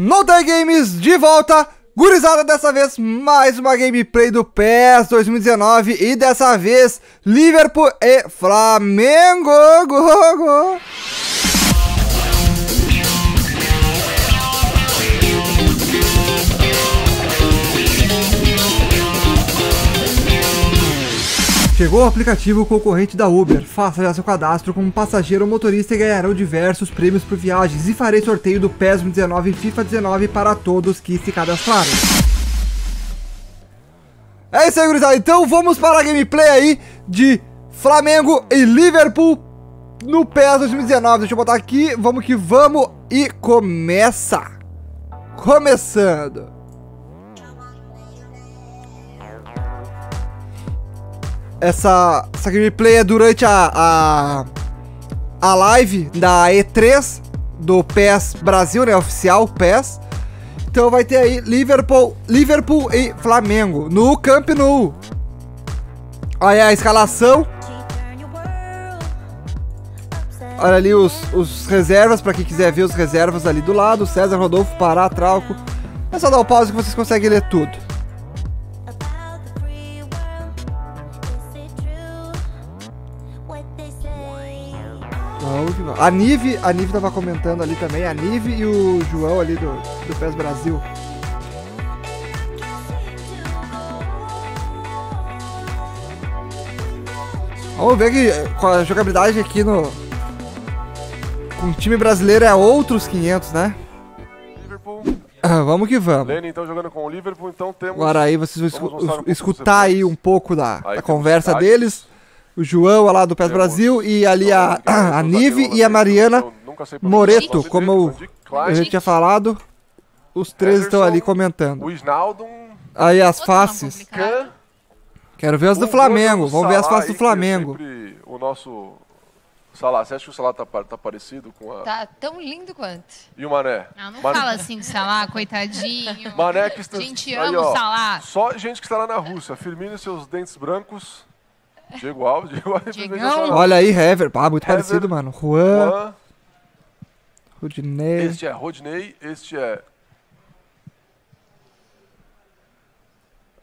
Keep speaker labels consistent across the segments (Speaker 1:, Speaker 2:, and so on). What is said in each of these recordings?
Speaker 1: No The Games de volta, gurizada dessa vez mais uma gameplay do PES 2019 e dessa vez Liverpool e Flamengo. Go, go. Chegou o aplicativo concorrente da Uber. Faça já seu cadastro como passageiro ou motorista e ganharão diversos prêmios por viagens. E farei sorteio do PES 19 e FIFA 19 para todos que se cadastrarem. É isso aí, gurizada. Então vamos para a gameplay aí de Flamengo e Liverpool no PES 2019. Deixa eu botar aqui. Vamos que vamos. E começa. Começando. Essa, essa gameplay é durante a, a, a live da E3 do PES Brasil, né? Oficial PES. Então vai ter aí Liverpool, Liverpool e Flamengo no Camp Nou. Olha a escalação. Olha ali os, os reservas, para quem quiser ver os reservas ali do lado. César, Rodolfo, Pará, Trauco. É só dar o pause que vocês conseguem ler tudo. A Nive, a Nive tava comentando ali também, a Nive e o João ali do, do PES Brasil. Vamos ver que com a jogabilidade aqui no com o time brasileiro é outros 500, né? Liverpool. Ah, vamos que vamos.
Speaker 2: Então jogando com o Liverpool, então temos
Speaker 1: Agora aí vocês vão escu escutar aí um pouco da, da conversa deles o João lá do PES Brasil e ali a, a Nive e a Mariana Moreto, como eu já tinha falado. Os três estão ali comentando. Aí as faces. Quero ver as do Flamengo. Vamos ver as faces do é Flamengo.
Speaker 2: O nosso Salah, você acha que o Salah tá, tá parecido com a.
Speaker 3: Tá tão lindo quanto.
Speaker 2: E o Mané?
Speaker 3: Não, não Mané... fala assim do Salah, coitadinho.
Speaker 2: Mané que
Speaker 3: está. Gente, ama o Salah.
Speaker 2: Só gente que está lá na Rússia. Firmino e seus dentes brancos. Diego Alves, Diego Alves.
Speaker 1: Olha aí, Hever. Ah, muito Hever, parecido, mano. Juan. Juan. Rodney.
Speaker 2: Este é Rodney, este é.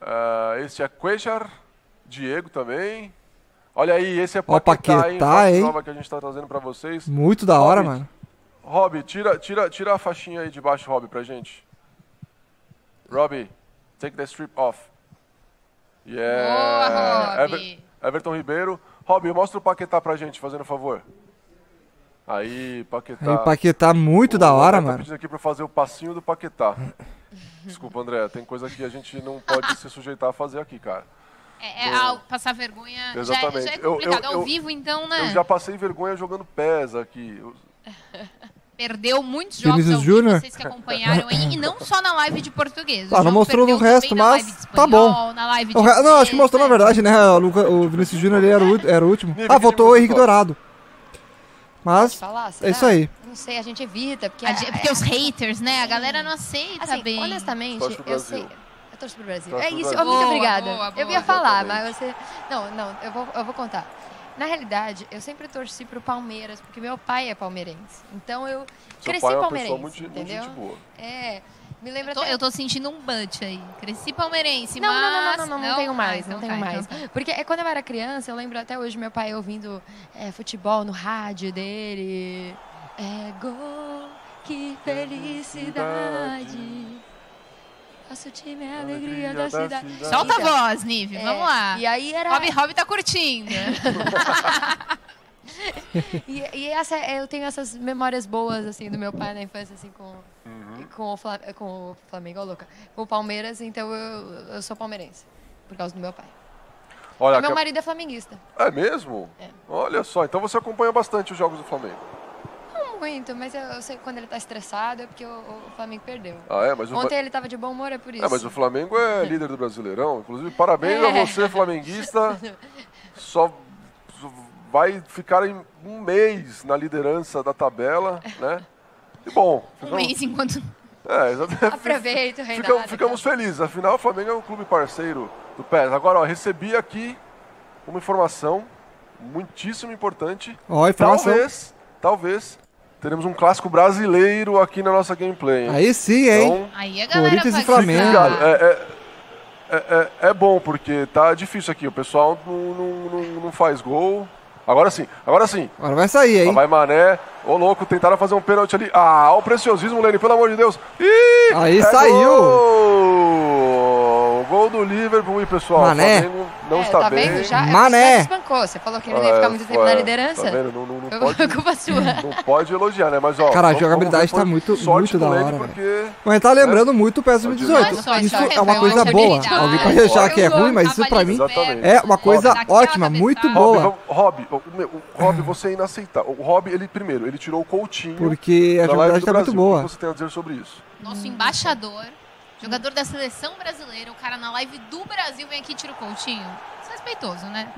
Speaker 2: Uh, este é Quechar. Diego também. Olha aí, esse é
Speaker 1: Paquetá, Paquetá hein?
Speaker 2: nova que a gente tá trazendo pra vocês.
Speaker 1: Muito da hora, mano.
Speaker 2: Rob, tira, tira, tira a faixinha aí de baixo, Rob, pra gente. Robbie, take the strip off.
Speaker 3: Yeah. Boa,
Speaker 2: Rob. Everton Ribeiro. Rob, mostra o Paquetá pra gente, fazendo favor. Aí, Paquetá. Aí,
Speaker 1: Paquetá muito o da hora, mano.
Speaker 2: pedindo aqui pra fazer o passinho do Paquetá. Desculpa, André, tem coisa que a gente não pode se sujeitar a fazer aqui, cara.
Speaker 3: É, é ao passar vergonha Exatamente. Já, já é complicado. Eu, eu, Ao vivo, então, né?
Speaker 2: Eu já passei vergonha jogando pés aqui.
Speaker 3: Perdeu muitos jogos ao vivo, vocês que acompanharam aí, e não só na live de português.
Speaker 1: Ah, não mostrou no resto, mas espanhol, tá bom.
Speaker 3: Na live
Speaker 1: de re... Não, acho que mostrou na verdade, né? O, Luca, o Vinícius Júnior era, o, era o último. Ah, voltou o Henrique Dourado. Mas falar, é isso aí.
Speaker 3: Não sei, a gente evita, porque, a, a, porque os haters, né? A galera não aceita assim, bem. Honestamente, eu sei. Eu torço pro Brasil. Torço é isso, Brasil. muito obrigada. Boa, boa, eu ia falar, mas você. Não, não, eu vou, eu vou contar. Na realidade, eu sempre torci pro Palmeiras, porque meu pai é palmeirense. Então eu Seu cresci pai é palmeirense, muito, entendeu? Muito boa. É. Me lembra eu tô, até... eu tô sentindo um bunch aí. Cresci palmeirense, não, mas... Não, não, não, não, não, não tenho mais, ah, não tenho tá, mais. Então tá. Porque é, quando eu era criança, eu lembro até hoje meu pai ouvindo é, futebol no rádio dele. É gol, que felicidade. Nosso time é a alegria, da, da, cidade. cidade. Solta a voz, Nive, é, vamos lá. E aí era... Rob Rob tá curtindo. e, e essa, eu tenho essas memórias boas, assim, do meu pai na infância, assim, com, uhum. com, o, Flam com o Flamengo, louca. Com o Palmeiras, então eu, eu sou palmeirense, por causa do meu pai. Olha, meu marido é flamenguista.
Speaker 2: É mesmo? É. Olha só, então você acompanha bastante os jogos do Flamengo
Speaker 3: muito, mas eu, eu sei que quando ele tá estressado é porque o, o Flamengo perdeu.
Speaker 2: Ah, é? Mas
Speaker 3: Ontem o... ele tava de bom humor, é por isso.
Speaker 2: É, mas o Flamengo é líder do Brasileirão. Inclusive, parabéns é. a você, flamenguista. Só vai ficar em um mês na liderança da tabela, né? E bom.
Speaker 3: Ficamos... Um mês enquanto...
Speaker 2: É, exatamente.
Speaker 3: Aproveita, Renato.
Speaker 2: Ficamos, ficamos felizes. Afinal, o Flamengo é um clube parceiro do PES. Agora, ó, recebi aqui uma informação muitíssimo importante.
Speaker 1: Ó, informação.
Speaker 2: Talvez, talvez teremos um clássico brasileiro aqui na nossa gameplay. Hein?
Speaker 1: Aí sim, hein? Então,
Speaker 3: Aí a galera
Speaker 1: Corinthians e Flamengo.
Speaker 2: É, é, é, é, é, bom, porque tá difícil aqui. O pessoal não, não, não, não faz gol. Agora sim, agora sim.
Speaker 1: Agora vai sair, hein?
Speaker 2: vai Mané. Ô, louco, tentaram fazer um pênalti ali. Ah, o preciosismo, Lene, pelo amor de Deus. Ih,
Speaker 1: Aí é saiu.
Speaker 2: Gol! Gol do Liverpool e pessoal.
Speaker 1: Mané.
Speaker 2: O Flamengo não
Speaker 3: é,
Speaker 2: está
Speaker 3: tá
Speaker 2: bem.
Speaker 3: Vendo? Já,
Speaker 1: Mané.
Speaker 3: Espancou. Você falou que ele não ia ficar muito tempo na liderança.
Speaker 2: Tá vendo? Não, não, não pode,
Speaker 3: culpa sua.
Speaker 2: Não pode elogiar, né? Mas, ó.
Speaker 1: Cara, a jogabilidade tá muito, muito da hora.
Speaker 2: Porque,
Speaker 1: Mas tá lembrando né? muito o PES 2018. Isso é uma coisa boa. Alguém pode achar que é ruim, mas isso pra mim é uma coisa ótima, muito boa.
Speaker 2: Rob, Rob, você é inaceitável. O Rob, ele primeiro, ele tirou o Coutinho.
Speaker 1: Porque a jogabilidade tá muito boa.
Speaker 2: O que você tem a dizer sobre isso?
Speaker 3: Nosso embaixador Jogador da seleção brasileira, o cara na live do Brasil vem aqui e tira o Coutinho. Isso é respeitoso, né?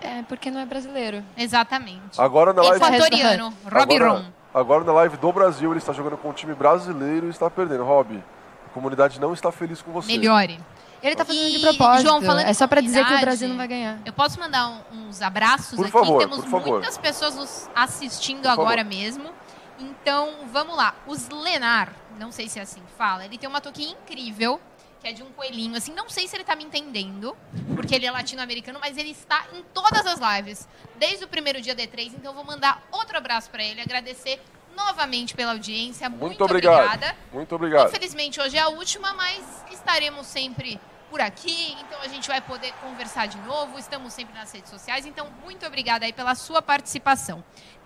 Speaker 3: É, porque não é brasileiro. Exatamente.
Speaker 2: Agora na live...
Speaker 3: Equatoriano, Rob Ron.
Speaker 2: Agora na live do Brasil, ele está jogando com um time brasileiro e está perdendo. Rob, a comunidade não está feliz com você.
Speaker 3: Melhore. Ele está fazendo e, de propósito. João, falando é só para dizer que o Brasil não vai ganhar. Eu posso mandar um, uns abraços
Speaker 2: por
Speaker 3: aqui?
Speaker 2: Favor,
Speaker 3: Temos
Speaker 2: por favor.
Speaker 3: muitas pessoas nos assistindo por agora favor. mesmo. Então, vamos lá. Os Lenar, não sei se é assim que fala, ele tem uma touquinha incrível, que é de um coelhinho, assim, não sei se ele está me entendendo, porque ele é latino-americano, mas ele está em todas as lives, desde o primeiro dia D3, então vou mandar outro abraço para ele, agradecer novamente pela audiência, muito, muito obrigado. obrigada.
Speaker 2: Muito obrigado.
Speaker 3: Infelizmente hoje é a última, mas estaremos sempre por aqui, então a gente vai poder conversar de novo, estamos sempre nas redes sociais, então muito obrigada aí pela sua participação.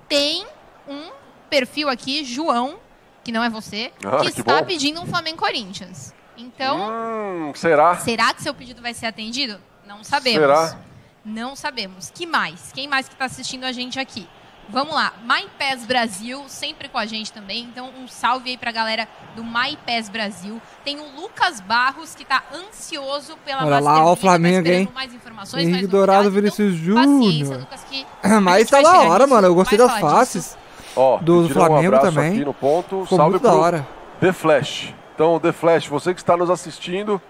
Speaker 3: Tem um perfil aqui, João, que não é você, ah, que, que, está bom. pedindo um Flamengo Corinthians. Então,
Speaker 2: hum, será?
Speaker 3: Será que seu pedido vai ser atendido? Não sabemos. Será? Não sabemos. Que mais? Quem mais que está assistindo a gente aqui? Vamos lá, MyPES Brasil, sempre com a gente também. Então, um salve aí pra galera do MyPES Brasil. Tem o Lucas Barros, que tá ansioso pela
Speaker 1: Olha lá, o Flamengo, hein?
Speaker 3: mais informações.
Speaker 1: Henrique mais Dourado, Vinícius então, Júnior.
Speaker 3: Lucas, que
Speaker 1: Mas tá da hora, mano. Eu gostei das faces. Disso.
Speaker 2: Ó,
Speaker 1: do Flamengo
Speaker 2: um
Speaker 1: também.
Speaker 2: Aqui no ponto.
Speaker 1: Ficou
Speaker 2: Salve
Speaker 1: muito da hora.
Speaker 2: The Flash. Então, The Flash, você que está nos assistindo,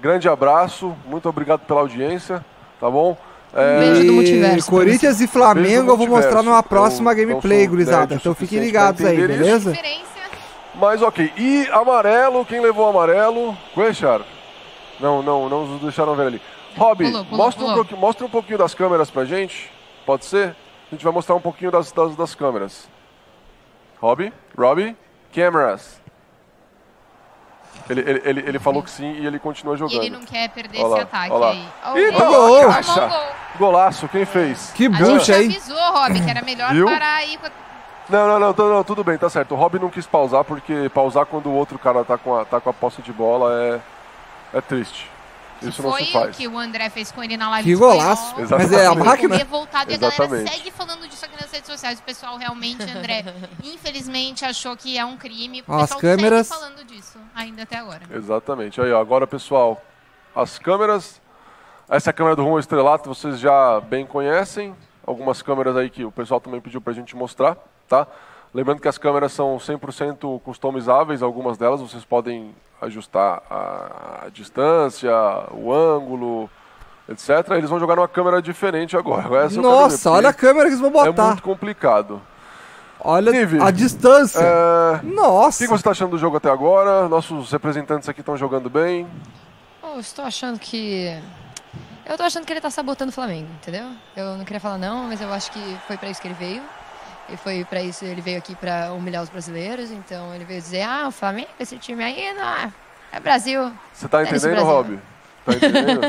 Speaker 2: grande abraço, muito obrigado pela audiência, tá bom?
Speaker 1: É... Beijo do multiverso. Corinthians e Flamengo eu vou mostrar numa próxima então, gameplay, gurizada. Então fiquem ligados aí, beleza?
Speaker 2: Mas ok. E amarelo, quem levou amarelo? Quechar. Não, não, não nos deixaram ver ali. Rob, mostra, Um, mostra um pouquinho das câmeras pra gente. Pode ser? A gente vai mostrar um pouquinho das, das, das câmeras. Rob? Rob? Cameras. Ele, ele, ele, ele, falou que sim e ele continua jogando.
Speaker 3: E ele não quer perder esse ataque
Speaker 2: olá.
Speaker 3: aí.
Speaker 2: Oh, Eita, gol! Caixa. Golaço, quem fez?
Speaker 1: Que bucha, hein?
Speaker 3: avisou, Rob, que era melhor Viu? parar aí.
Speaker 2: Não, não, não, não, tudo bem, tá certo. O Rob não quis pausar, porque pausar quando o outro cara tá com a, tá com a posse de bola é, é triste. Isso não se faz.
Speaker 3: Foi o que o André fez com ele na live
Speaker 1: Que golaço.
Speaker 2: Mas é a
Speaker 1: máquina.
Speaker 3: Revoltado, e a galera segue falando disso aqui nas redes sociais. O pessoal realmente, André, infelizmente achou que é um crime. O
Speaker 1: as câmeras...
Speaker 3: falando disso ainda até agora.
Speaker 2: Exatamente. Aí, ó, agora, pessoal, as câmeras. Essa é a câmera do Rumo Estrelato, vocês já bem conhecem. Algumas câmeras aí que o pessoal também pediu pra gente mostrar, tá? Lembrando que as câmeras são 100% customizáveis, algumas delas vocês podem ajustar a, a, distância, o ângulo, etc. Eles vão jogar numa câmera diferente agora. Essa
Speaker 1: Nossa, olha a câmera que eles vão botar.
Speaker 2: É muito complicado.
Speaker 1: Olha a distância.
Speaker 2: É...
Speaker 1: Nossa.
Speaker 2: O que você está achando do jogo até agora? Nossos representantes aqui estão jogando bem.
Speaker 3: Oh, estou achando que eu tô achando que ele tá sabotando o Flamengo, entendeu? Eu não queria falar não, mas eu acho que foi para isso que ele veio. E foi para isso ele veio aqui para humilhar os brasileiros. Então ele veio dizer: ah, o Flamengo, esse time aí, não, é Brasil.
Speaker 2: Você tá entendendo, Rob? Tá entendendo?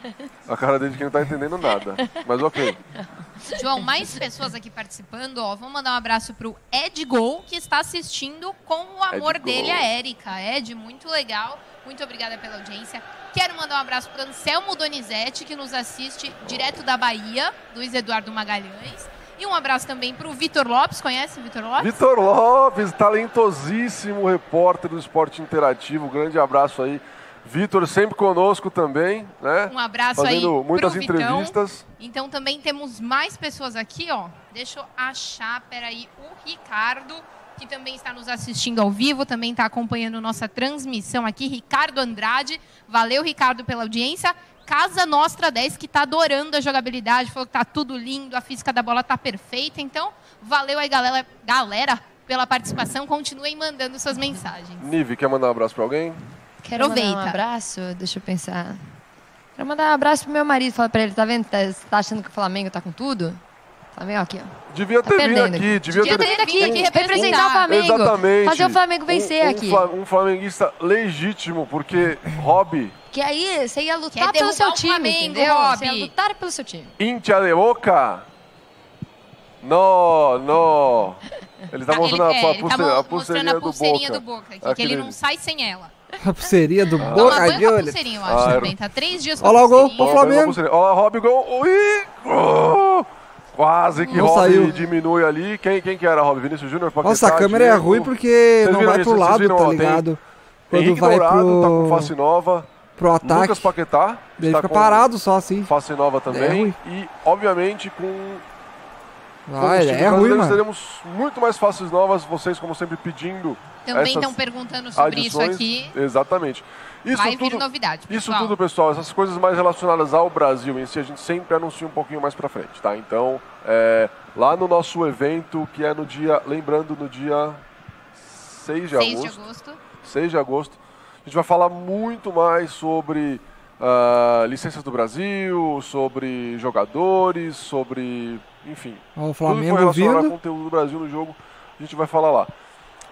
Speaker 2: A cara dele que não tá entendendo nada. Mas ok.
Speaker 3: João, mais pessoas aqui participando. Ó, vamos mandar um abraço pro Ed Gol, que está assistindo com o amor Ed dele, Gol. a Érica. Ed, muito legal. Muito obrigada pela audiência. Quero mandar um abraço para Anselmo Donizete, que nos assiste direto da Bahia, Luiz Eduardo Magalhães. E um abraço também para o Vitor Lopes. Conhece o Vitor Lopes?
Speaker 2: Vitor Lopes, talentosíssimo repórter do Esporte Interativo. Grande abraço aí. Vitor sempre conosco também, né?
Speaker 3: Um abraço
Speaker 2: Fazendo
Speaker 3: aí
Speaker 2: muitas entrevistas.
Speaker 3: Então também temos mais pessoas aqui, ó. Deixa eu achar, peraí, o Ricardo, que também está nos assistindo ao vivo, também está acompanhando nossa transmissão aqui, Ricardo Andrade. Valeu, Ricardo, pela audiência. Casa Nostra 10, que está adorando a jogabilidade, falou que tá tudo lindo, a física da bola tá perfeita. Então, valeu aí, galera, galera pela participação. Continuem mandando suas mensagens.
Speaker 2: Nive, quer mandar um abraço para alguém?
Speaker 3: Quero mandar um
Speaker 4: abraço, deixa eu pensar. Quero mandar um abraço pro meu marido, falar pra ele, tá vendo? Tá, tá achando que o Flamengo tá com tudo? Flamengo aqui, ó.
Speaker 2: Devia tá ter vindo aqui, devia,
Speaker 3: devia ter,
Speaker 2: vindo
Speaker 3: aqui, aqui representar o Flamengo.
Speaker 2: Exatamente.
Speaker 4: Fazer o Flamengo vencer
Speaker 2: um, um
Speaker 4: aqui.
Speaker 2: Um flamenguista legítimo, porque Hobby.
Speaker 4: Que aí você ia lutar pelo seu time, Flamengo, entendeu? Hobby. Você ia lutar pelo seu time.
Speaker 2: Intia de boca. No, no. Ele tá mostrando
Speaker 3: ele,
Speaker 2: a,
Speaker 3: é, pulse, tá a pulseirinha, a pulseirinha do Boca. Do boca que ele não sai sem ela.
Speaker 1: A pulseirinha do ah. Boca.
Speaker 3: Uma banca pulseirinha, eu acho ah, também. Tá três dias com
Speaker 1: Olha lá o gol, o Flamengo.
Speaker 2: Olha lá, Rob, gol. Ui! Oh! Quase que Rob diminui ali. Quem, quem que era, Rob? Vinícius Júnior?
Speaker 1: Nossa, a câmera é ruim porque não vai pro lado, tá ligado?
Speaker 2: Quando Henrique vai Dourado, pro... tá com face nova.
Speaker 1: Pro ataque.
Speaker 2: Lucas Paquetá.
Speaker 1: Ele fica parado só assim.
Speaker 2: Face nova também. É e, obviamente, com
Speaker 1: ah, é, é ruim, mano.
Speaker 2: teremos muito mais faces novas, vocês, como sempre, pedindo.
Speaker 3: Também estão perguntando sobre adições. isso aqui.
Speaker 2: Exatamente. Isso
Speaker 3: Vai
Speaker 2: tudo,
Speaker 3: vir novidade,
Speaker 2: pessoal. Isso tudo, pessoal, essas coisas mais relacionadas ao Brasil em si, a gente sempre anuncia um pouquinho mais pra frente, tá? Então, é, lá no nosso evento, que é no dia, lembrando, no dia 6 de 6 agosto. De agosto. 6 de agosto. A gente vai falar muito mais sobre uh, licenças do Brasil, sobre jogadores, sobre enfim.
Speaker 1: O Flamengo tudo que foi vindo.
Speaker 2: conteúdo do Brasil no jogo, a gente vai falar lá.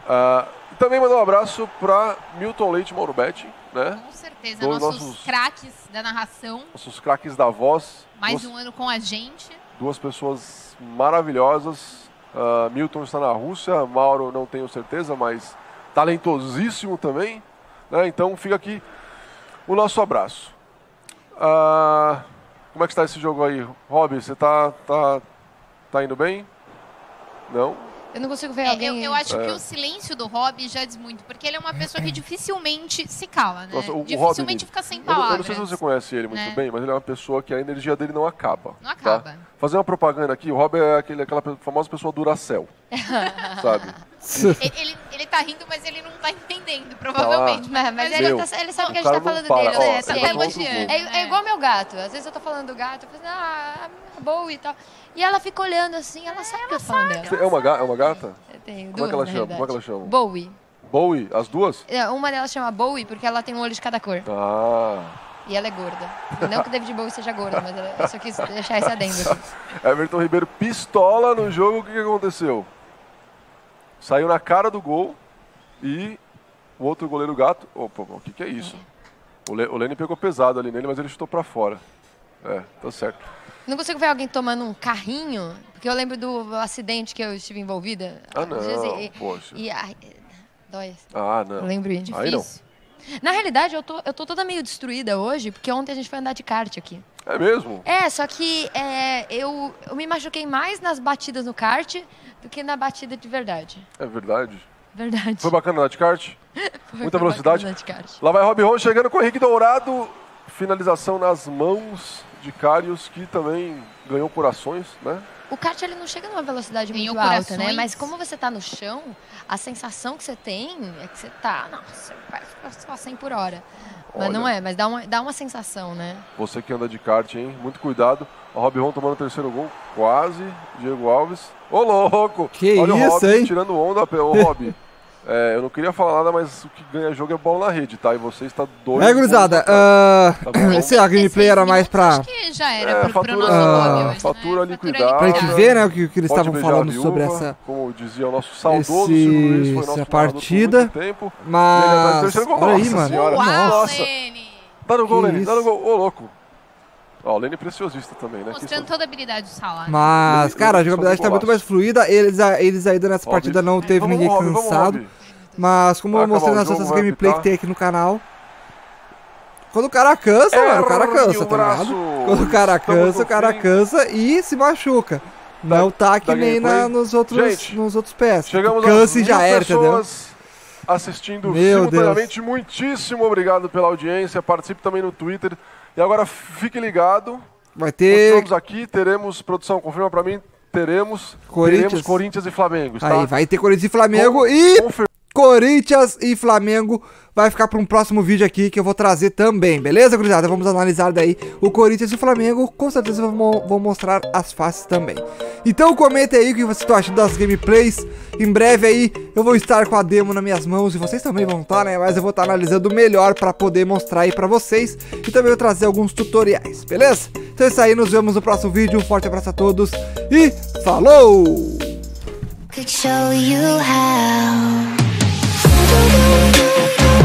Speaker 2: Uh, também mandar um abraço para Milton Leite Mauro Betti, né?
Speaker 3: Com certeza, nossos, nossos craques da narração.
Speaker 2: Nossos craques da voz.
Speaker 3: Mais duas, um ano com a gente.
Speaker 2: Duas pessoas maravilhosas. Uh, Milton está na Rússia, Mauro não tenho certeza, mas talentosíssimo também. Né? Então fica aqui o nosso abraço. Uh, como é que está esse jogo aí? Rob, você está tá, Tá indo bem? Não?
Speaker 4: Eu não consigo ver é, alguém.
Speaker 3: Eu, eu acho é. que o silêncio do Rob já diz muito, porque ele é uma pessoa que dificilmente se cala, né? Nossa, o, dificilmente fica sem palavras.
Speaker 2: Eu, eu, não sei se você conhece ele muito né? bem, mas ele é uma pessoa que a energia dele não acaba.
Speaker 3: Não tá? acaba.
Speaker 2: Fazer uma propaganda aqui, o Rob é aquele, aquela famosa pessoa Duracell. sabe?
Speaker 3: Ele, ele, ele tá rindo, mas ele não tá entendendo, provavelmente.
Speaker 4: Tá mas, mas ele, tá, ele, sabe que a gente tá falando dele, né? Tá elogiando. É, é, igual meu gato. Às vezes eu tô falando do gato, eu falo assim, ah, boa e tal. E ela fica olhando assim, ela sabe que eu falo dela.
Speaker 2: É uma, é uma gata?
Speaker 4: Eu tenho
Speaker 2: Como é que ela chama? Como é que ela chama?
Speaker 4: Bowie.
Speaker 2: Bowie? As duas?
Speaker 4: É, uma delas chama Bowie porque ela tem um olho de cada cor.
Speaker 2: Ah.
Speaker 4: E ela é gorda. Não que o David Bowie seja gordo, mas eu só quis deixar esse adendo aqui.
Speaker 2: Everton Ribeiro pistola no jogo, o que aconteceu? Saiu na cara do gol e o outro goleiro gato. Opa, o que, que é isso? É. O Lene pegou pesado ali nele, mas ele chutou para fora. É, tá certo.
Speaker 4: Não consigo ver alguém tomando um carrinho, porque eu lembro do acidente que eu estive envolvida.
Speaker 2: Ah, não, e, poxa.
Speaker 4: E, ai, dói.
Speaker 2: Ah, não. Eu
Speaker 4: lembro difícil. Aí não. Na realidade, eu tô, eu tô toda meio destruída hoje, porque ontem a gente foi andar de kart aqui.
Speaker 2: É mesmo?
Speaker 4: É, só que é, eu, eu me machuquei mais nas batidas no kart do que na batida de verdade.
Speaker 2: É verdade?
Speaker 4: Verdade.
Speaker 2: Foi bacana andar de kart?
Speaker 4: Foi,
Speaker 2: Muita foi velocidade?
Speaker 4: Andar de kart.
Speaker 2: Lá vai Rob Ron chegando com o Henrique Dourado. Finalização nas mãos de Carius, que também ganhou corações, né?
Speaker 4: O kart ele não chega numa velocidade ganhou muito corações. alta, né? Mas como você está no chão, a sensação que você tem é que você tá, nossa, vai ficar só 100 por hora. Olha, mas não é, mas dá uma, dá uma sensação, né?
Speaker 2: Você que anda de kart, hein? Muito cuidado. O Rob Ron tomando o terceiro gol, quase. Diego Alves. Ô, louco!
Speaker 1: Que
Speaker 2: Olha
Speaker 1: isso,
Speaker 2: o Rob
Speaker 1: hein?
Speaker 2: tirando onda, ô Rob. É, eu não queria falar nada, mas o que ganha jogo é bola na rede, tá? E você está doido.
Speaker 1: É, gurizada, uh, tá esse a gameplay era mais pra.
Speaker 3: Acho que já era é, pro, fatura, pro nosso uh,
Speaker 2: Fatura né? liquidada.
Speaker 1: Pra gente ver, né, o que, que eles estavam falando viúva, sobre essa.
Speaker 2: Como dizia o nosso saudoso esse, Luiz, foi
Speaker 1: essa partida.
Speaker 2: Tempo.
Speaker 1: Mas. Olha aí, mano.
Speaker 2: Senhora.
Speaker 3: Uau,
Speaker 2: Nossa. Dá no gol, Lene, dá no gol. Ô, louco. Ó, o Lene é preciosista também, né?
Speaker 3: Mostrando toda a habilidade do Salah.
Speaker 1: Mas, cara, a jogabilidade tá muito mais fluida. Eles, eles ainda nessa partida não teve ninguém cansado. Mas como eu mostrei nas outras gameplay que tem aqui no canal. Quando o cara cansa, mano, o cara cansa, tá ligado? Quando o cara cansa, o cara cansa e se machuca. Não tá que nem na, nos, outros, Gente, nos outros pés.
Speaker 2: Chegamos Cansa e já era, entendeu? assistindo Meu simultaneamente. Deus. Muitíssimo obrigado pela audiência. Participe também no Twitter. E agora fique ligado.
Speaker 1: Vai ter.
Speaker 2: Estamos aqui, teremos produção, confirma para mim, teremos
Speaker 1: Corinthians.
Speaker 2: teremos Corinthians e Flamengo.
Speaker 1: Tá? Aí vai ter Corinthians e Flamengo Com, e Corinthians e Flamengo vai ficar para um próximo vídeo aqui que eu vou trazer também, beleza, gurizada? Vamos analisar daí o Corinthians e o Flamengo, com certeza vou, vou mostrar as faces também. Então comenta aí o que vocês estão achando das gameplays, em breve aí eu vou estar com a demo nas minhas mãos e vocês também vão estar, né? Mas eu vou estar analisando melhor para poder mostrar aí para vocês e também vou trazer alguns tutoriais, beleza? Então é isso aí, nos vemos no próximo vídeo, um forte abraço a todos e falou! go, go, go, go.